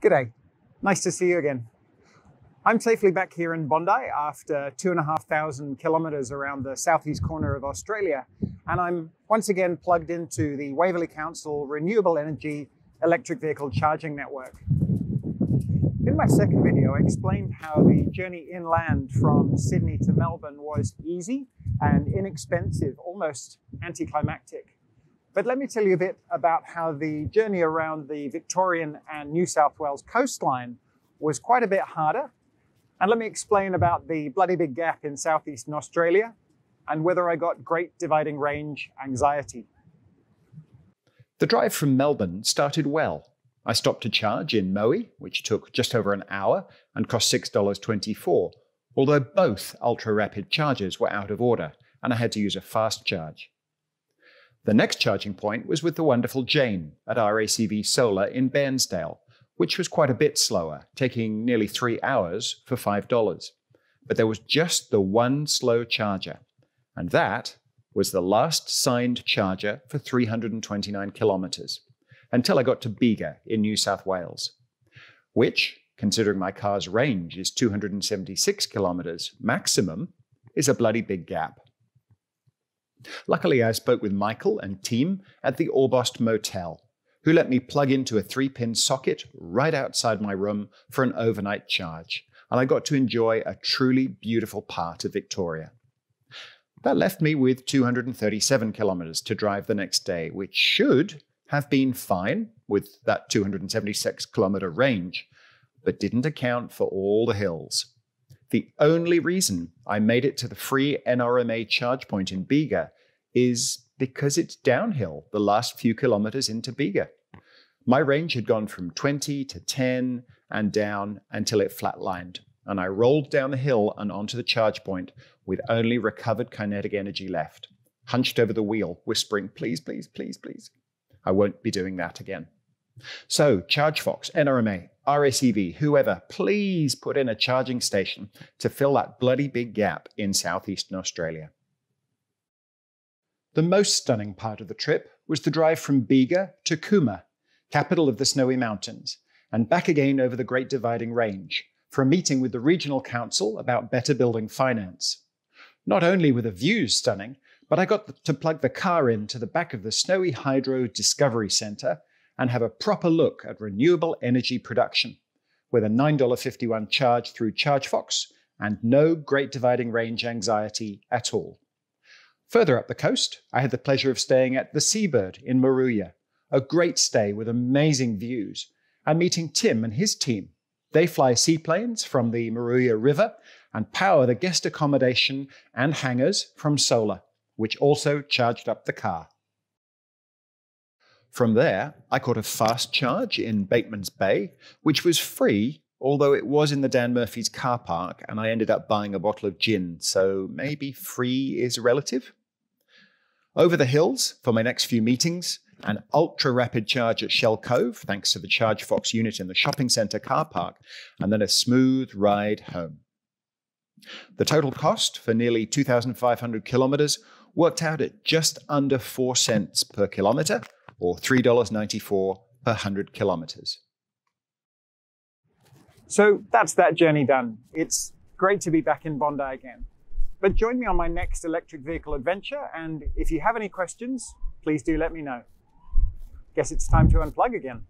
G'day, nice to see you again. I'm safely back here in Bondi after two and a half thousand kilometers around the southeast corner of Australia, and I'm once again plugged into the Waverley Council Renewable Energy Electric Vehicle Charging Network. In my second video, I explained how the journey inland from Sydney to Melbourne was easy and inexpensive, almost anticlimactic. But let me tell you a bit about how the journey around the Victorian and New South Wales coastline was quite a bit harder. And let me explain about the bloody big gap in southeastern Australia and whether I got great dividing range anxiety. The drive from Melbourne started well. I stopped to charge in Moe, which took just over an hour and cost $6.24, although both ultra rapid chargers were out of order and I had to use a fast charge. The next charging point was with the wonderful Jane at RACV Solar in Bairnsdale, which was quite a bit slower, taking nearly three hours for $5. But there was just the one slow charger, and that was the last signed charger for 329 kilometres, until I got to Bega in New South Wales, which, considering my car's range is 276 kilometres maximum, is a bloody big gap. Luckily, I spoke with Michael and team at the Orbost Motel, who let me plug into a three pin socket right outside my room for an overnight charge, and I got to enjoy a truly beautiful part of Victoria. That left me with 237 kilometres to drive the next day, which should have been fine with that 276 kilometre range, but didn't account for all the hills. The only reason I made it to the free NRMA charge point in Bega is because it's downhill the last few kilometers into Bega. My range had gone from 20 to 10 and down until it flatlined, and I rolled down the hill and onto the charge point with only recovered kinetic energy left, hunched over the wheel, whispering, please, please, please, please. I won't be doing that again. So, ChargeFox, NRMA, RACV, whoever, please put in a charging station to fill that bloody big gap in southeastern Australia. The most stunning part of the trip was the drive from Bega to Cooma, capital of the Snowy Mountains, and back again over the Great Dividing Range for a meeting with the Regional Council about better building finance. Not only were the views stunning, but I got to plug the car in to the back of the Snowy Hydro Discovery Centre and have a proper look at renewable energy production with a $9.51 charge through ChargeFox and no great dividing range anxiety at all. Further up the coast, I had the pleasure of staying at the Seabird in Moruya, a great stay with amazing views, and meeting Tim and his team. They fly seaplanes from the Moruya River and power the guest accommodation and hangars from solar, which also charged up the car. From there, I caught a fast charge in Bateman's Bay, which was free, although it was in the Dan Murphy's car park, and I ended up buying a bottle of gin, so maybe free is relative. Over the hills for my next few meetings, an ultra rapid charge at Shell Cove, thanks to the Charge Fox unit in the shopping centre car park, and then a smooth ride home. The total cost for nearly 2,500 kilometres worked out at just under 4 cents per kilometre, or $3.94 per 100 kilometers. So that's that journey done. It's great to be back in Bondi again. But join me on my next electric vehicle adventure, and if you have any questions, please do let me know. Guess it's time to unplug again.